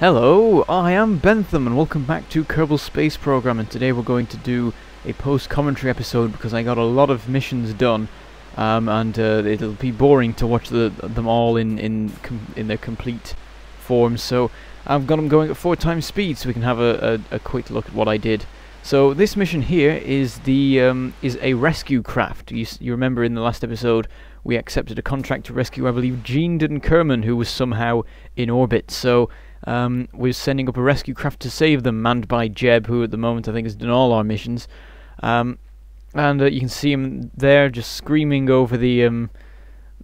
Hello, I am Bentham and welcome back to Kerbal Space Program and today we're going to do a post-commentary episode because I got a lot of missions done um, and uh, it'll be boring to watch the, them all in in in their complete form so I've got them going at four times speed so we can have a, a, a quick look at what I did. So this mission here is the um, is a rescue craft. You, you remember in the last episode we accepted a contract to rescue I believe Gene Kerman who was somehow in orbit so um, we're sending up a rescue craft to save them, manned by Jeb, who at the moment I think has done all our missions. Um, and uh, you can see him there, just screaming over the um,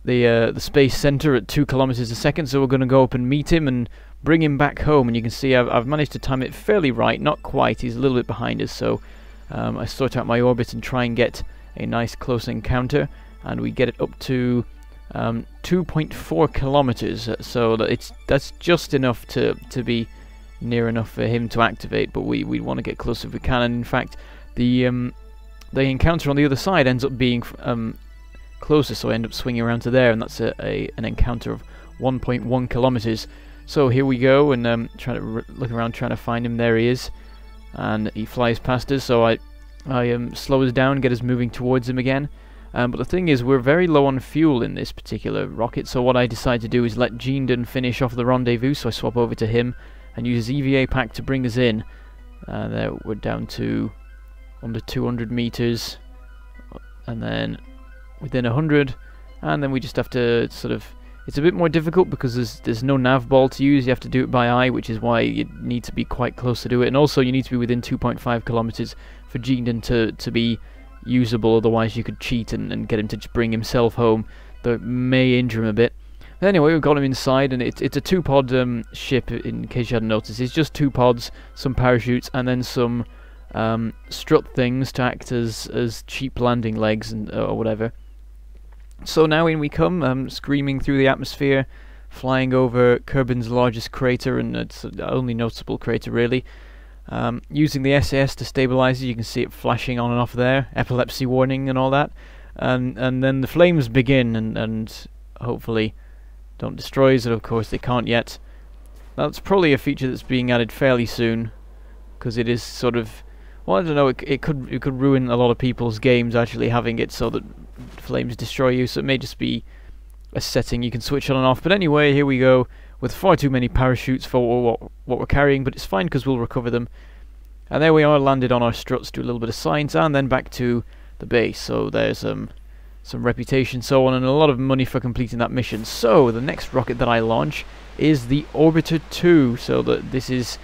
the uh, the space center at two kilometers a second. So we're going to go up and meet him and bring him back home. And you can see I've, I've managed to time it fairly right, not quite. He's a little bit behind us, so um, I sort out my orbit and try and get a nice close encounter. And we get it up to um, 2.4 kilometers. So it's that's just enough to to be near enough for him to activate. But we we want to get close if we can. And in fact, the um, the encounter on the other side ends up being um, closer, so I end up swinging around to there, and that's a, a an encounter of 1.1 kilometers. So here we go, and um, trying to look around, trying to find him. There he is, and he flies past us. So I I um, slow us down, get us moving towards him again. Um, but the thing is, we're very low on fuel in this particular rocket, so what I decide to do is let Genden finish off the rendezvous, so I swap over to him and use his EVA pack to bring us in. Uh, there, we're down to under 200 meters, and then within 100, and then we just have to sort of... It's a bit more difficult because there's there's no nav ball to use, you have to do it by eye, which is why you need to be quite close to do it, and also you need to be within 2.5 kilometers for Genden to, to be usable, otherwise you could cheat and, and get him to just bring himself home, though it may injure him a bit. But anyway, we've got him inside, and it's, it's a two-pod um, ship, in case you hadn't noticed. It's just two pods, some parachutes, and then some um, strut things to act as, as cheap landing legs and uh, or whatever. So now in we come, um, screaming through the atmosphere, flying over Kerbin's largest crater, and it's the only noticeable crater really. Um, using the SAS to stabilize it, you can see it flashing on and off there, epilepsy warning and all that. And and then the flames begin and, and hopefully don't destroy us, of course they can't yet. That's probably a feature that's being added fairly soon, because it is sort of, well I don't know, it, it could it could ruin a lot of people's games actually having it so that flames destroy you, so it may just be a setting you can switch on and off. But anyway, here we go with far too many parachutes for what, what we're carrying, but it's fine because we'll recover them. And there we are, landed on our struts, do a little bit of science, and then back to the base. So there's um, some reputation, so on, and a lot of money for completing that mission. So the next rocket that I launch is the Orbiter 2. So that this is,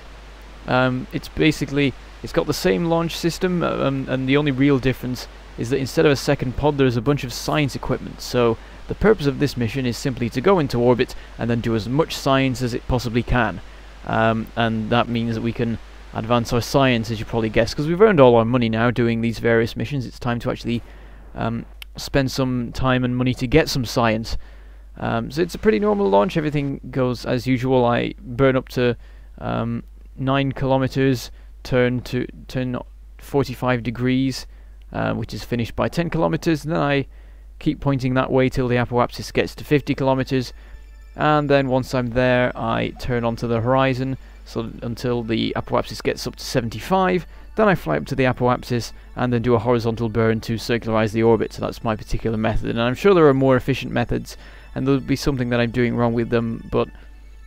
um, it's basically, it's got the same launch system, um, and the only real difference is that instead of a second pod, there's a bunch of science equipment. So the purpose of this mission is simply to go into orbit and then do as much science as it possibly can. Um, and that means that we can advance our science, as you probably guessed, because we've earned all our money now doing these various missions. It's time to actually um, spend some time and money to get some science. Um, so it's a pretty normal launch. Everything goes as usual. I burn up to um, nine kilometers, turn to turn 45 degrees, uh, which is finished by 10 kilometers. And then I keep pointing that way till the apoapsis gets to 50 kilometers. And then once I'm there I turn onto the horizon so until the apoapsis gets up to 75 then I fly up to the apoapsis and then do a horizontal burn to circularize the orbit. So that's my particular method. And I'm sure there are more efficient methods and there'll be something that I'm doing wrong with them but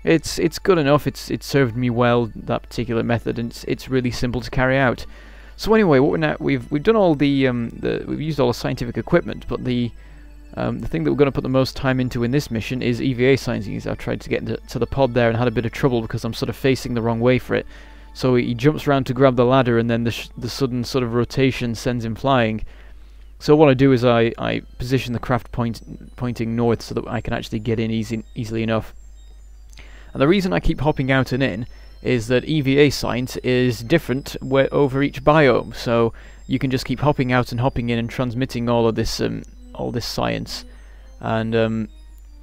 it's it's good enough. It's it served me well that particular method and it's, it's really simple to carry out. So anyway, what we're now we've we've done all the um, the we've used all the scientific equipment, but the um, the thing that we're going to put the most time into in this mission is EVA science. I've tried to get into, to the pod there and had a bit of trouble because I'm sort of facing the wrong way for it. So he jumps around to grab the ladder and then the, the sudden sort of rotation sends him flying. So what I do is I, I position the craft point, pointing north so that I can actually get in easy, easily enough. And the reason I keep hopping out and in is that EVA science is different over each biome. So you can just keep hopping out and hopping in and transmitting all of this um, all this science and um,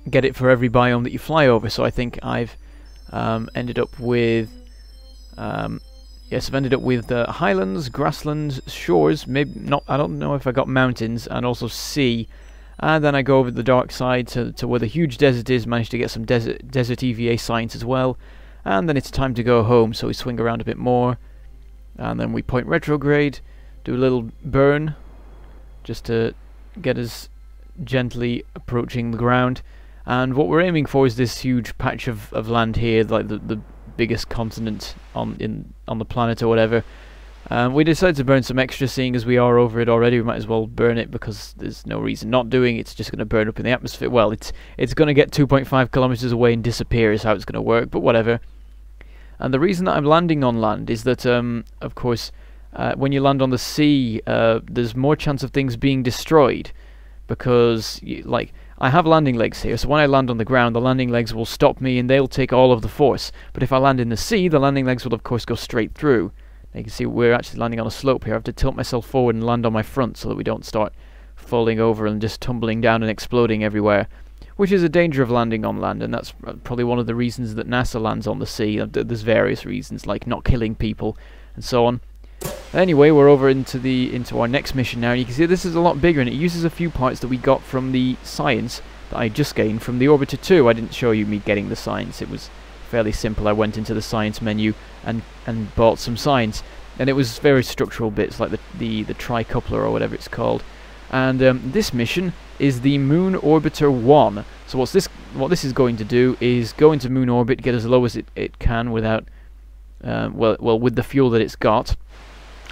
get it for every biome that you fly over. So I think I've um, ended up with um, yes, I've ended up with uh, highlands, grasslands, shores. Maybe not. I don't know if I got mountains and also sea. And then I go over the dark side to, to where the huge desert is. Managed to get some desert desert EVA science as well. and then it's time to go home, so we swing around a bit more, and then we point retrograde, do a little burn, just to get us gently approaching the ground, and what we're aiming for is this huge patch of, of land here, like the, the biggest continent on in on the planet or whatever, um, we decided to burn some extra, seeing as we are over it already. We might as well burn it because there's no reason not doing. It's just going to burn up in the atmosphere. Well, it's it's going to get 2.5 kilometers away and disappear is how it's going to work. But whatever. And the reason that I'm landing on land is that, um, of course, uh, when you land on the sea, uh, there's more chance of things being destroyed because, you, like, I have landing legs here, so when I land on the ground, the landing legs will stop me and they'll take all of the force. But if I land in the sea, the landing legs will, of course, go straight through. You can see we're actually landing on a slope here. I have to tilt myself forward and land on my front so that we don't start falling over and just tumbling down and exploding everywhere. Which is a danger of landing on land, and that's probably one of the reasons that NASA lands on the sea. Uh, there's various reasons, like not killing people and so on. Anyway, we're over into the into our next mission now, and you can see this is a lot bigger, and it uses a few parts that we got from the science that I just gained from the Orbiter 2. I didn't show you me getting the science. It was fairly simple. I went into the science menu and and bought some science, and it was very structural bits like the the the tricoupler or whatever it's called. And um, this mission is the Moon Orbiter 1. So what's this? What this is going to do is go into moon orbit, get as low as it, it can without, uh, well, well, with the fuel that it's got,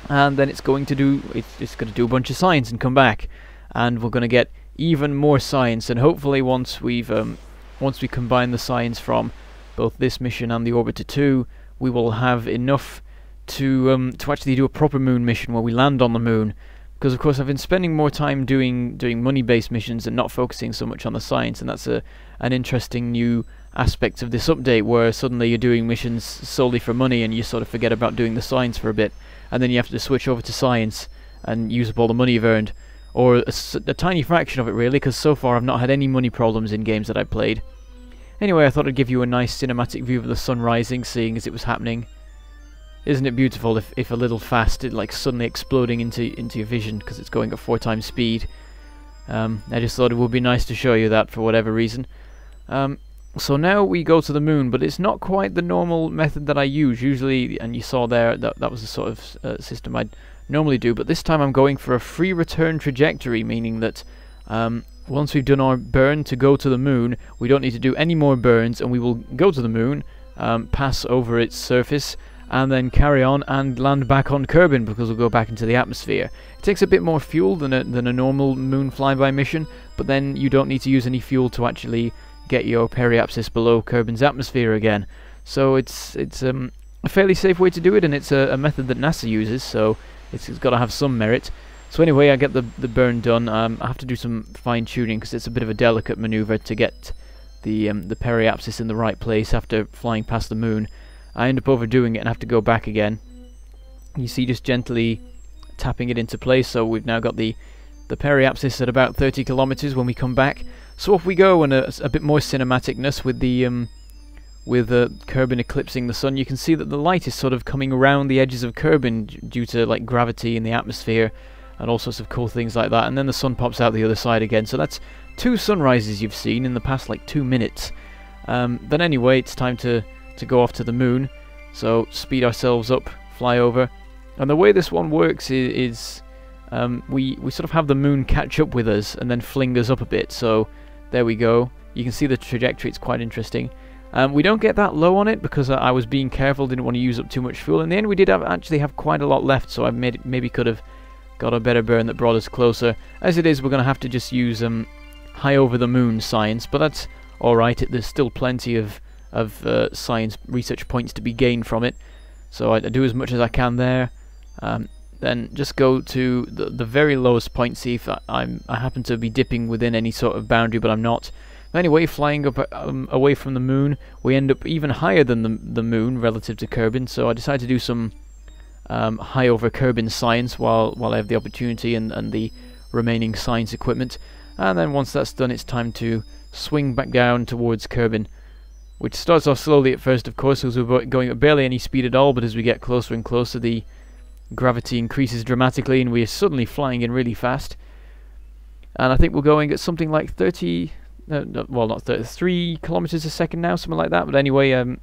and then it's going to do it's, going to do a bunch of science and come back, and we're going to get even more science. And hopefully, once we've um, once we combine the science from both this mission and the Orbiter 2, we will have enough to um, to actually do a proper moon mission where we land on the moon. Because of course I've been spending more time doing doing money-based missions and not focusing so much on the science, and that's a an interesting new aspect of this update where suddenly you're doing missions solely for money and you sort of forget about doing the science for a bit, and then you have to switch over to science and use up all the money you've earned, or a, a tiny fraction of it really, because so far I've not had any money problems in games that I've played. Anyway, I thought I'd give you a nice cinematic view of the sun rising, seeing as it was happening. Isn't it beautiful if, if a little fast, it like suddenly exploding into into your vision because it's going at four times speed. Um, I just thought it would be nice to show you that for whatever reason. Um, so now we go to the moon, but it's not quite the normal method that I use. Usually, and you saw there, that, that was the sort of uh, system I'd normally do, but this time I'm going for a free return trajectory, meaning that um, once we've done our burn to go to the moon, we don't need to do any more burns, and we will go to the moon, um, pass over its surface, and then carry on and land back on Kerbin because we'll go back into the atmosphere. It takes a bit more fuel than a, than a normal moon flyby mission, but then you don't need to use any fuel to actually get your periapsis below Kerbin's atmosphere again. So it's it's um, a fairly safe way to do it, and it's a, a method that NASA uses, so it's, it's got to have some merit. So anyway, I get the, the burn done. Um, I have to do some fine tuning because it's a bit of a delicate maneuver to get the um, the periapsis in the right place after flying past the moon. I end up overdoing it and have to go back again. You see just gently tapping it into place, so we've now got the the periapsis at about 30 kilometers when we come back. So off we go, and a, a bit more cinematicness with the um, with uh, Kerbin eclipsing the sun. You can see that the light is sort of coming around the edges of Kerbin due to like gravity in the atmosphere and all sorts of cool things like that. And then the sun pops out the other side again. So that's two sunrises you've seen in the past like two minutes. Um, then anyway, it's time to, to go off to the moon. So speed ourselves up, fly over. And the way this one works is, is um, we, we sort of have the moon catch up with us and then fling us up a bit. So there we go. You can see the trajectory, it's quite interesting. Um, we don't get that low on it because I was being careful, didn't want to use up too much fuel. In the end, we did have, actually have quite a lot left, so I made, maybe could have Got a better burn that brought us closer. As it is, we're going to have to just use um, high over the moon science, but that's alright. There's still plenty of, of uh, science research points to be gained from it. So I, do as much as I can there. Um, then just go to the, the very lowest point, see if I, am I happen to be dipping within any sort of boundary, but I'm not. Anyway, flying up um, away from the moon, we end up even higher than the, the moon relative to Kerbin, so I decided to do some um, high over Kerbin science while while I have the opportunity and, and the remaining science equipment. And then once that's done, it's time to swing back down towards Kerbin, which starts off slowly at first, of course, because we're going at barely any speed at all, but as we get closer and closer, the gravity increases dramatically, and we are suddenly flying in really fast. And I think we're going at something like 30, uh, well, not 30, 3 kilometers a second now, something like that. But anyway, um,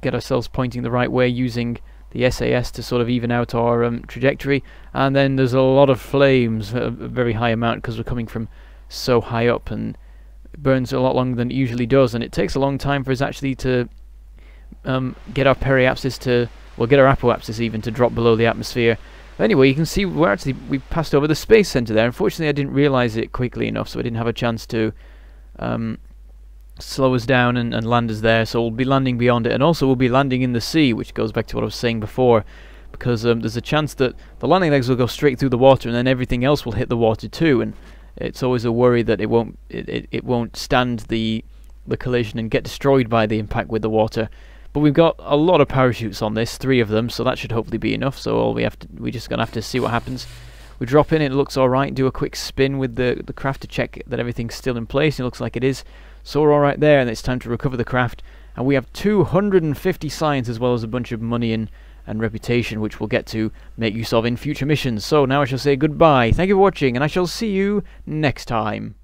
get ourselves pointing the right way using the SAS to sort of even out our um, trajectory. And then there's a lot of flames, a, a very high amount because we're coming from so high up and it burns a lot longer than it usually does. And it takes a long time for us actually to um, get our periapsis to, well, get our apoapsis even to drop below the atmosphere. Anyway, you can see we're actually we passed over the space center there. Unfortunately, I didn't realize it quickly enough, so I didn't have a chance to um, slow us down and, and land us there. So we'll be landing beyond it, and also we'll be landing in the sea, which goes back to what I was saying before, because um, there's a chance that the landing legs will go straight through the water, and then everything else will hit the water too. And it's always a worry that it won't it, it, it won't stand the the collision and get destroyed by the impact with the water. But we've got a lot of parachutes on this, three of them, so that should hopefully be enough. So all we have to, we're just gonna have to see what happens. We drop in, it looks alright, do a quick spin with the, the craft to check that everything's still in place. It looks like it is. So we're alright there, and it's time to recover the craft. And we have 250 science as well as a bunch of money and, and reputation, which we'll get to make use of in future missions. So now I shall say goodbye. Thank you for watching, and I shall see you next time.